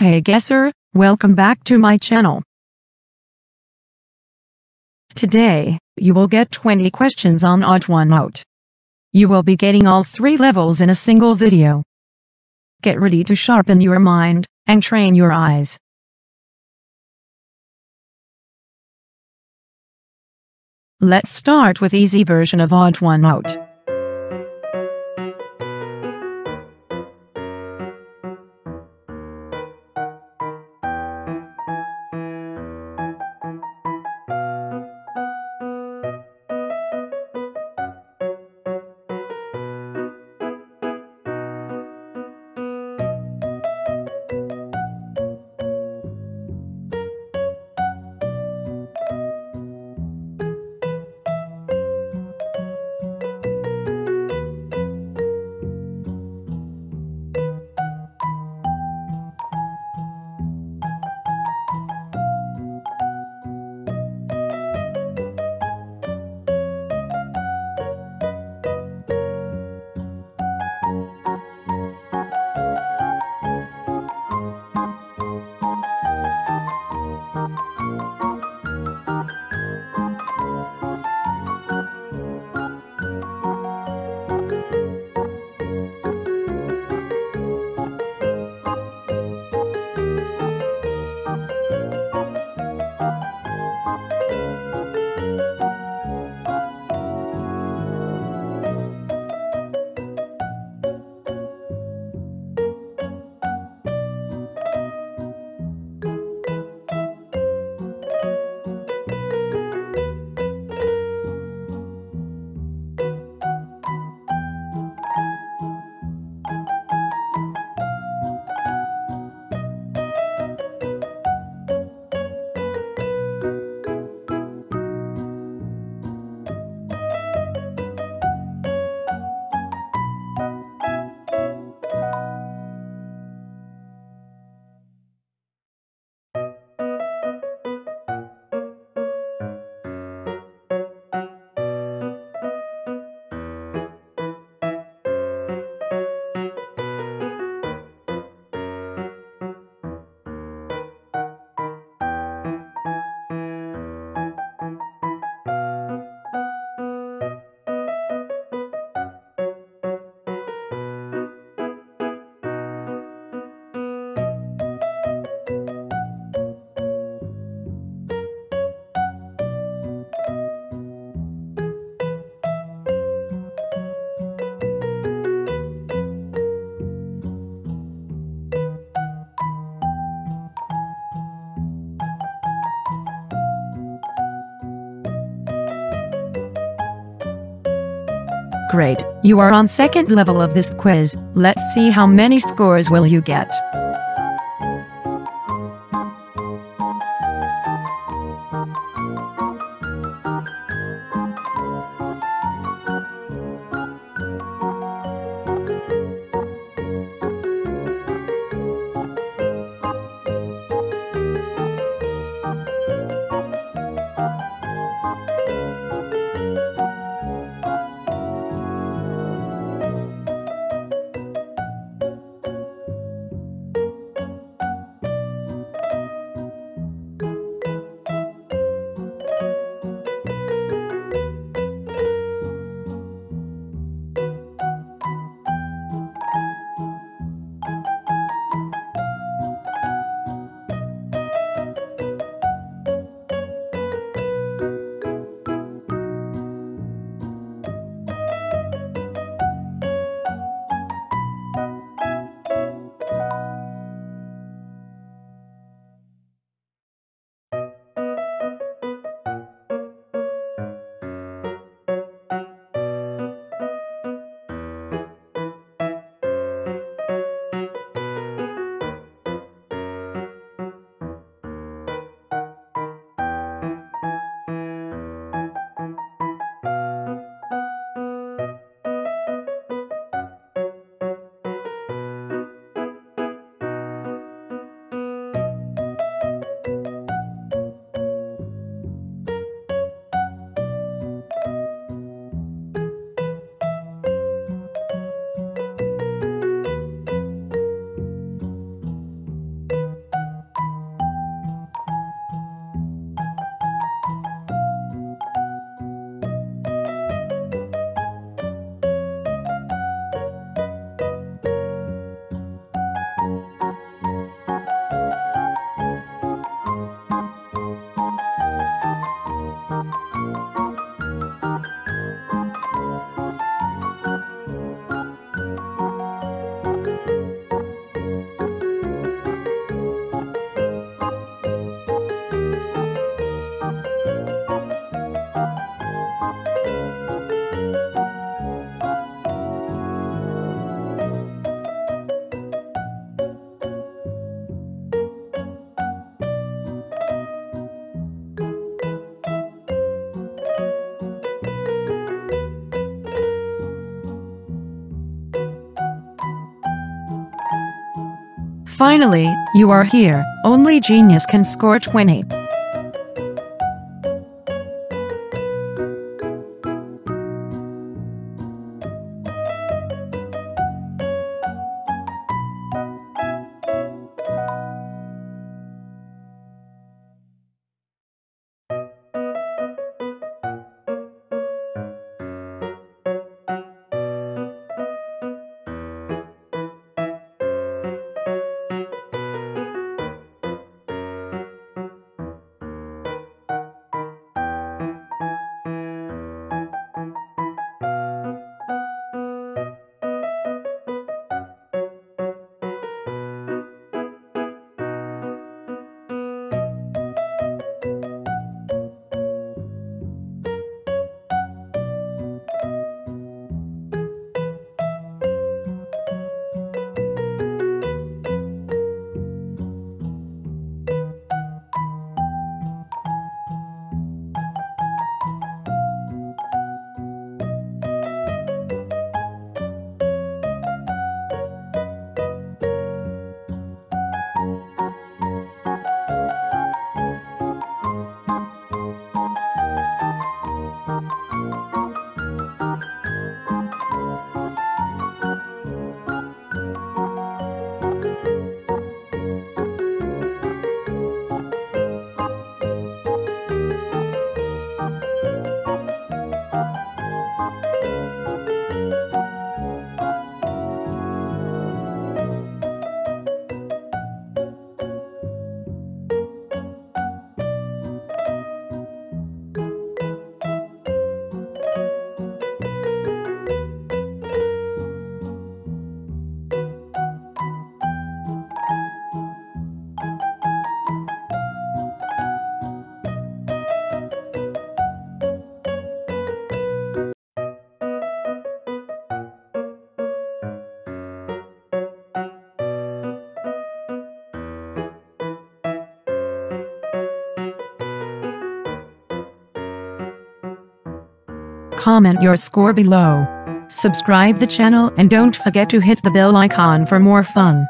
Hey guesser, welcome back to my channel. Today, you will get 20 questions on Odd One Out. You will be getting all three levels in a single video. Get ready to sharpen your mind and train your eyes. Let's start with easy version of Odd One Out. Great, you are on second level of this quiz, let's see how many scores will you get. Finally, you are here. Only genius can score 20. Comment your score below. Subscribe the channel and don't forget to hit the bell icon for more fun.